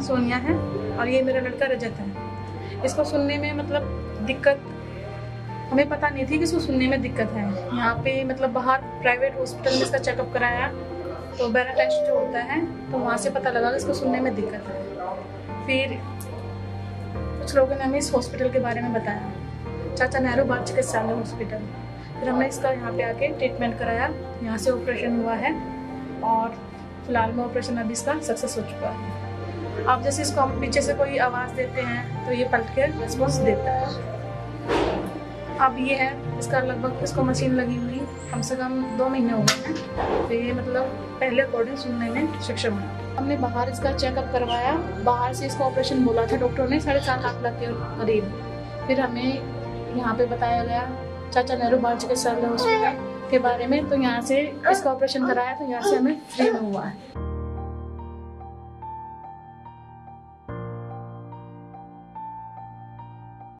सोनिया है और ये मेरा लड़का रजत है। इसको सुनने में मतलब दिक्कत, हमें पता नहीं थी कि इसको सुनने में दिक्कत है। यहाँ पे मतलब बाहर प्राइवेट हॉस्पिटल में इसका चेकअप कराया तो बैरा टेस्ट जो होता है तो वहाँ से पता लगा कि इसको सुनने में दिक्कत है। फिर कुछ लोगों ने हमें इस हॉस्पिटल के बारे में बताया। चाचा नेहरू बाल चिकित्सालय हॉस्पिटल फिर हमने इसका यहाँ पे आके ट्रीटमेंट कराया। यहाँ से ऑपरेशन हुआ है और फ़िलहाल में ऑपरेशन अभी इसका सक्सेस हो चुका है। अब जैसे इसको हम पीछे से कोई आवाज़ देते हैं तो ये पलट के रिस्पॉन्स देता है। अब ये है, इसका लगभग, इसको मशीन लगी हुई, कम से कम दो महीने हो गए हैं। तो ये मतलब पहले अकॉर्डिंग सुनने में सक्षम है। हमने बाहर इसका चेकअप करवाया। बाहर से इसका ऑपरेशन बोला था डॉक्टर ने, साढ़े सात लाख लाख के करीब। फिर हमें यहाँ पे बताया गया, चाचा नेहरू बाल चिकित्सालय हॉस्पिटल के बारे में। तो यहाँ से इसका ऑपरेशन कराया तो यहाँ से हमें फ्री में हुआ है।